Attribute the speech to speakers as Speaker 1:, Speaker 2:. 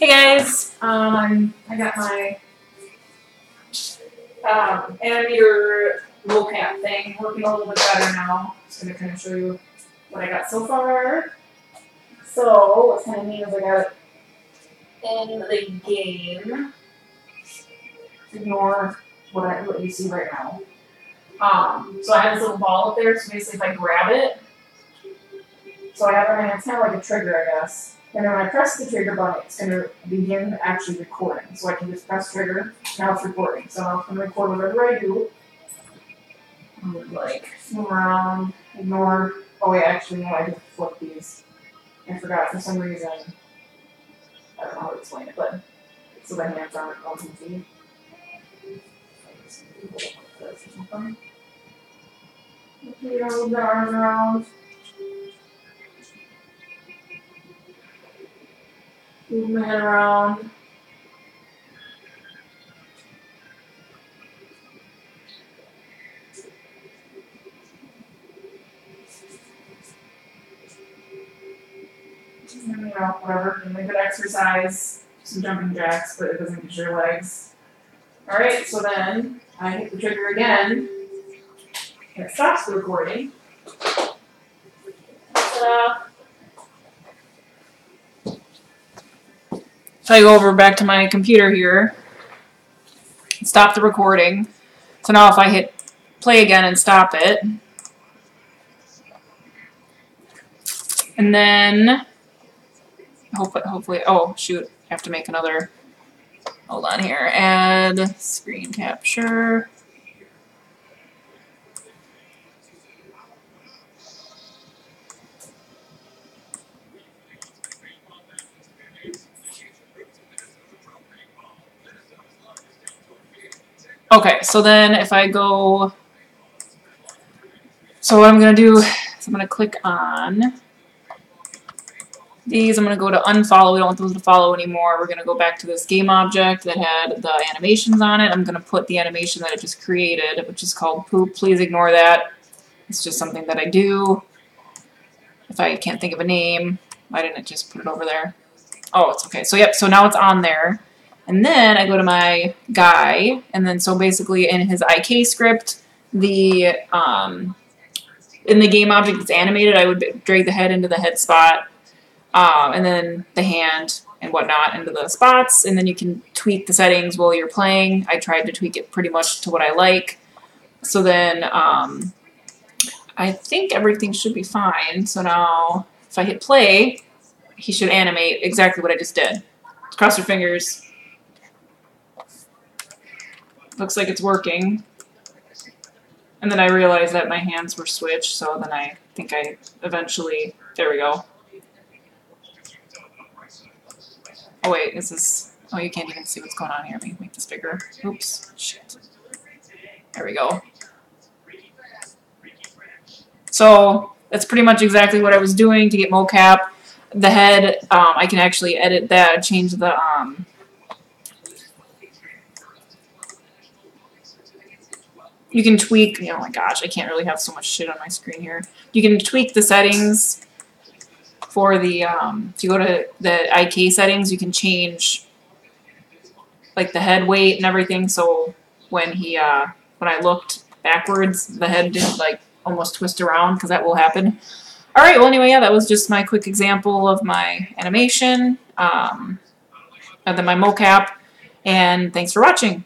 Speaker 1: Hey guys, um, I got my um, mocap thing working a little bit better now. Just gonna kind of show you what I got so far. So what's kind of neat is I got in the game. Ignore what I what you see right now. Um, so I have this little ball up there. So basically, if I grab it, so I have it. It's kind of like a trigger, I guess. And then when I press the trigger button, it's going to begin actually recording. So I can just press trigger, now it's recording. So I'm going to record whatever I do. I like move around, ignore. Oh wait, actually no, I just flip these. I forgot for some reason. I don't know how to explain it, but so the hands aren't on. Okay, move the arms around. Move my head around. Whatever, make good exercise, some jumping jacks, but it doesn't use your legs. Alright, so then I hit the trigger again. It stops the recording. Ta-da. If I go over back to my computer here, stop the recording. So now if I hit play again and stop it, and then hopefully, hopefully, oh shoot, I have to make another. Hold on here. Add screen capture. Okay, so then if I go, so what I'm going to do is I'm going to click on these. I'm going to go to unfollow. We don't want those to follow anymore. We're going to go back to this game object that had the animations on it. I'm going to put the animation that it just created, which is called poop. Please ignore that. It's just something that I do. If I can't think of a name, why didn't it just put it over there? Oh, it's okay. So yep, so now it's on there. And then I go to my guy, and then so basically in his IK script, the um, in the game object that's animated, I would drag the head into the head spot, um, and then the hand and whatnot into the spots, and then you can tweak the settings while you're playing. I tried to tweak it pretty much to what I like. So then um, I think everything should be fine. So now if I hit play, he should animate exactly what I just did. Cross your fingers. Looks like it's working. And then I realized that my hands were switched, so then I think I eventually, there we go. Oh wait, is this, oh you can't even see what's going on here. Let me make this bigger. Oops, shit. There we go. So, that's pretty much exactly what I was doing to get mocap. The head, um, I can actually edit that, change the, um, you can tweak, you oh my gosh, I can't really have so much shit on my screen here. You can tweak the settings for the, um, if you go to the IK settings, you can change like the head weight and everything, so when he, uh, when I looked backwards, the head didn't like almost twist around, because that will happen. Alright, well anyway, yeah, that was just my quick example of my animation, um, and then my mocap, and thanks for watching.